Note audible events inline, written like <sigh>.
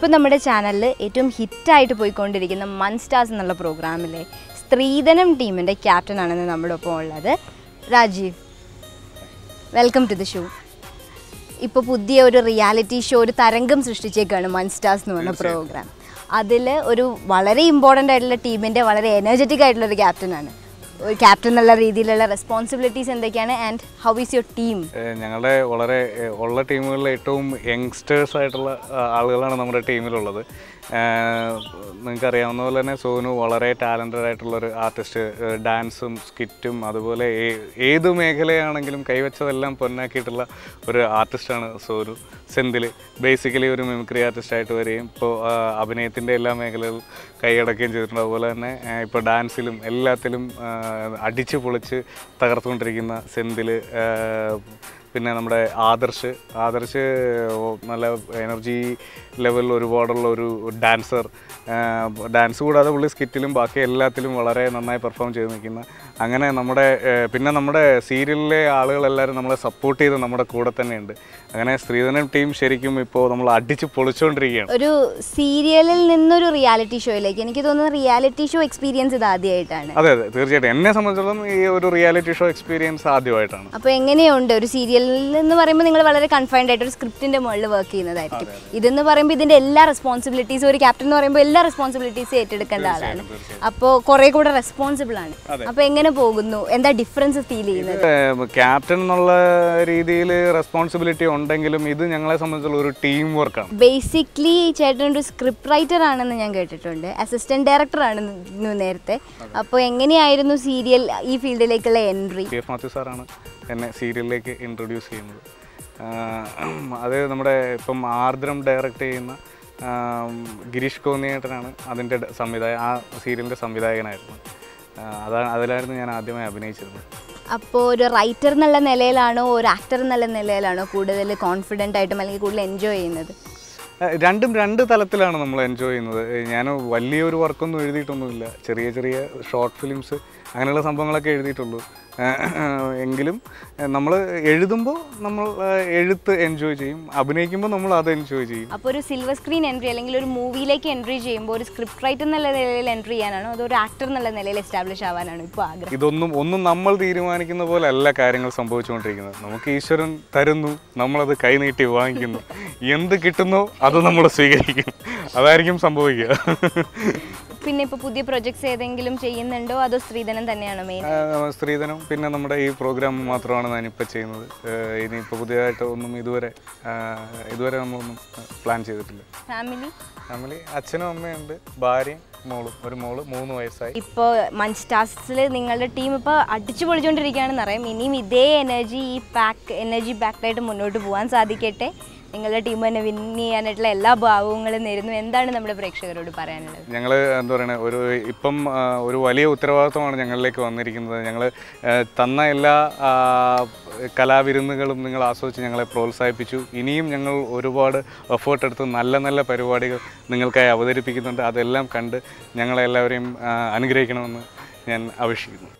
ഇപ്പം നമ്മുടെ ചാനലിൽ ഏറ്റവും ഹിറ്റായിട്ട് പോയിക്കൊണ്ടിരിക്കുന്ന മൺ സ്റ്റാർസ് എന്നുള്ള പ്രോഗ്രാമിലെ സ്ത്രീധനം ടീമിന്റെ ക്യാപ്റ്റനാണ് നമ്മുടെ ഒപ്പം ഉള്ളത് Rajeev. Welcome to the show ഇപ്പോൾ പുതിയ ഒരു റിയാലിറ്റി ഷോ ഒരു തരംഗം സൃഷ്ടിച്ചേക്കാണ് മൺ സ്റ്റാർസ് എന്ന് പറഞ്ഞ പ്രോഗ്രാം അതിൽ ഒരു വളരെ ഇമ്പോർട്ടന്റ് ആയിട്ടുള്ള ടീമിന്റെ വളരെ എനർജറ്റിക് ആയിട്ടുള്ള ഒരു ക്യാപ്റ്റനാണ് ഒരു ക്യാപ്റ്റൻ എന്നുള്ള രീതിയിലുള്ള റെസ്പോൺസിബിലിറ്റീസ് എന്തൊക്കെയാണ്? And how is your team ഞങ്ങളുടെ വളരെ ഉള്ള ടീമുകളിൽ ഏറ്റവും യങ്സ്റ്റേഴ്സ് ആയിട്ടുള്ള ആളുകളാണ് നമ്മുടെ ടീമിലുള്ളത്. നിങ്ങൾക്കറിയാവുന്ന പോലെ തന്നെ സോനു വളരെ ടാലന്റഡ് ആയിട്ടുള്ളൊരു ആർട്ടിസ്റ്റ് ഡാൻസും സ്കിറ്റും അതുപോലെ ഏത് മേഖലയാണെങ്കിലും കൈവച്ചതെല്ലാം പൊന്നാക്കിയിട്ടുള്ള ഒരു ആർട്ടിസ്റ്റാണ് സോനു. സെന്തിൽ ബേസിക്കലി ഒരു മിമിക്രി ആർട്ടിസ്റ്റായിട്ട് വരികയും ഇപ്പോൾ അഭിനയത്തിന്റെ എല്ലാ മേഖലകളും കൈയടക്കുകയും ചെയ്തിട്ടുണ്ട്. അതുപോലെ തന്നെ ഇപ്പോൾ ഡാൻസിലും എല്ലാത്തിലും അടിച്ച് പൊളിച്ച് തകർത്തുകൊണ്ടിരിക്കുന്ന സെന്തിൽ പിന്നെ നമ്മുടെ ആദർശ്. ആദർശ് നല്ല എനർജി ലെവലിൽ ഒരുപാടുള്ള ഒരു ഡാൻസർ ഡാൻസ് കൂടാതെ പുള്ളി സ്കിറ്റിലും ബാക്കി എല്ലാത്തിലും വളരെ നന്നായി പെർഫോം ചെയ്ത് നിൽക്കുന്ന. അങ്ങനെ നമ്മുടെ പിന്നെ നമ്മുടെ സീരിയലിലെ ആളുകളെല്ലാവരും നമ്മളെ സപ്പോർട്ട് ചെയ്ത് നമ്മുടെ കൂടെ തന്നെയുണ്ട്. അങ്ങനെ സ്ത്രീധനം ടീം ശരിക്കും ഇപ്പോൾ നമ്മൾ അടിച്ച് പൊളിച്ചുകൊണ്ടിരിക്കുകയാണ് ഒരു സീരിയലിൽ നിന്നൊരു റിയാലിറ്റി ഷോയിലേക്ക് എനിക്ക് തോന്നുന്നു റിയാലിറ്റി ഷോ എക്സ്പീരിയൻസ് ഇത് ആദ്യമായിട്ടാണ്. അതെ അതെ തീർച്ചയായിട്ടും. എന്നെ സംബന്ധിച്ചിടത്തോളം ഈ ഒരു റിയാലിറ്റി ഷോ എക്സ്പീരിയൻസ് ആദ്യമായിട്ടാണ്. അപ്പോൾ എങ്ങനെയുണ്ട്? ഒരു എന്ന് പറയുമ്പോൾ നിങ്ങൾ വളരെ കൺഫൈൻഡ് ആയിട്ട് ഒരു സ്ക്രിപ്റ്റിന്റെ മുകളിൽ വർക്ക് ചെയ്യുന്നതായിരിക്കും. ഇതെന്ന് പറയുമ്പോൾ ഇതിന്റെ എല്ലാ റെസ്പോൺസിബിലിറ്റീസ് ഒരു ക്യാപ്റ്റൻ എന്ന് പറയുമ്പോൾ എല്ലാ റെസ്പോൺസിബിലിറ്റീസ് ഏറ്റെടുക്കേണ്ട ആളാണ്. അപ്പോൾ കുറെ കൂടെ റെസ്പോൺസിബിൾ ആണ്. അപ്പോൾ എങ്ങനെ പോകുന്നു? എന്താ ഡിഫറൻസ് ഫീൽ ചെയ്യുന്നത്? ക്യാപ്റ്റൻ എന്നുള്ള രീതിയിൽ റെസ്പോൺസിബിലിറ്റി ഉണ്ടെങ്കിലും ഇത് ഞങ്ങളെ സംബന്ധിച്ചുള്ള ഒരു ടീം വർക്കാണ് ബേസിക്കലി ചേട്ടൻ ഒരു സ്ക്രിപ്റ്റ് റൈറ്റർ ആണെന്ന് ഞാൻ കേട്ടിട്ടുണ്ട്. അസിസ്റ്റന്റ് ഡയറക്ടർ ആണെന്ന് നേരത്തെ. അപ്പോൾ എങ്ങനെയായിരുന്നു സീരിയൽ ഈ ഫീൽഡിലേക്കുള്ള എൻട്രി സാറാണ് എന്നെ സീരിയലിലേക്ക് ഇൻട്രൊഡ്യൂസ് ചെയ്യുന്നത്. അത് നമ്മുടെ ഇപ്പം ആർദ്രം ഡയറക്റ്റ് ചെയ്യുന്ന ഗിരീഷ് കോന്നിയേട്ടനാണ് അതിന്റെ സംവിധായ ആ സീരിയലിന്റെ സംവിധായകനായിരുന്നു. അതാണ് അതിലായിരുന്നു ഞാൻ ആദ്യമായി അഭിനയിച്ചിരുന്നത്. അപ്പോൾ ഒരു റൈറ്റർ എന്നുള്ള നിലയിലാണോ ഒരു ആക്ടർ എന്നുള്ള നിലയിലാണോ കൂടുതൽ കോൺഫിഡന്റ് ആയിട്ടും അല്ലെങ്കിൽ കൂടുതൽ എൻജോയ് ചെയ്യുന്നത്? രണ്ടും രണ്ട് തലത്തിലാണ് നമ്മൾ എൻജോയ് ചെയ്യുന്നത്. ഞാൻ വലിയൊരു വർക്കൊന്നും എഴുതിയിട്ടൊന്നുമില്ല. ചെറിയ ചെറിയ ഷോർട്ട് ഫിലിംസ് അങ്ങനെയുള്ള സംഭവങ്ങളൊക്കെ എഴുതിയിട്ടുള്ളൂ. എങ്കിലും നമ്മൾ എഴുതുമ്പോൾ നമ്മൾ എഴുത്ത് എൻജോയ് ചെയ്യും. അഭിനയിക്കുമ്പോൾ നമ്മൾ അത് എൻജോയ് ചെയ്യും. അപ്പോൾ ഒരു സിൽവർ സ്ക്രീൻ എൻട്രി അല്ലെങ്കിൽ ഒരു മൂവിയിലേക്ക് എൻട്രി ചെയ്യുമ്പോൾ ഒരു സ്ക്രിപ്റ്റ് റൈറ്റർ എന്നുള്ള നിലയിൽ എൻട്രി ചെയ്യാനാണോ? അതോ ഒരു ആക്ടർ എന്നുള്ള നിലയിൽ എസ്റ്റാബ്ലിഷ് ആവാനാണ് ഇപ്പോൾ ആഗ്രഹം? ഇതൊന്നും ഒന്നും നമ്മൾ തീരുമാനിക്കുന്ന പോലെ അല്ല കാര്യങ്ങൾ സംഭവിച്ചുകൊണ്ടിരിക്കുന്നത്. നമുക്ക് ഈശ്വരൻ തരുന്നു നമ്മളത് കൈനീട്ടി വാങ്ങിക്കുന്നു. <laughs> എന്ത് കിട്ടുന്നോ അത് നമ്മൾ സ്വീകരിക്കും. അതായിരിക്കും സംഭവിക്കുക. <laughs> പിന്നെ ഇപ്പോൾ പുതിയ പ്രൊജക്ട്സ് ഏതെങ്കിലും ചെയ്യുന്നുണ്ടോ? അതോ സ്ത്രീധനം തന്നെയാണ് മെയിൻ സ്ത്രീധനം. പിന്നെ നമ്മുടെ ഈ പ്രോഗ്രാം മാത്രമാണ് ഞാനിപ്പോൾ ചെയ്യുന്നത്. ഇനിയിപ്പോൾ പുതിയതായിട്ട് ഒന്നും ഇതുവരെ ഇതുവരെ നമ്മളൊന്നും പ്ലാൻ ചെയ്തിട്ടില്ല. ഫാമിലി? ഫാമിലി അച്ഛനും അമ്മയുണ്ട് ഭാര്യയും മോളും. ഒരു മോൾ മൂന്ന് വയസ്സായി. ഇപ്പോൾ മൻസ്റ്റാസിൽ നിങ്ങളുടെ ടീം ഇപ്പോൾ അടിച്ചു പൊളിച്ചുകൊണ്ടിരിക്കുകയാണെന്ന് അറിയാം ഇനിയും ഇതേ എനർജി ഈ പാക്ക് എനർജി പാക്കായിട്ട് മുന്നോട്ട് പോകാൻ സാധിക്കട്ടെ. നിങ്ങളുടെ ടീം തന്നെ വിൻ ചെയ്യാനായിട്ടുള്ള എല്ലാ ഭാവങ്ങളും നേരുന്നു. എന്താണ് നമ്മുടെ പ്രേക്ഷകരോട് പറയാനുള്ളത്? ഞങ്ങൾ എന്താ പറയുക ഒരു ഇപ്പം ഒരു വലിയ ഉത്തരവാദിത്വമാണ് ഞങ്ങളിലേക്ക് വന്നിരിക്കുന്നത്. ഞങ്ങൾ തന്ന എല്ലാ കലാവിരുന്നുകളും നിങ്ങൾ ആസ്വദിച്ച് ഞങ്ങളെ പ്രോത്സാഹിപ്പിച്ചു. ഇനിയും ഞങ്ങൾ ഒരുപാട് എഫേർട്ട് എടുത്ത് നല്ല നല്ല പരിപാടികൾ നിങ്ങൾക്കായി അവതരിപ്പിക്കുന്നുണ്ട്. അതെല്ലാം കണ്ട് ഞങ്ങളെല്ലാവരെയും അനുഗ്രഹിക്കണമെന്ന് ഞാൻ അപേക്ഷിക്കുന്നു.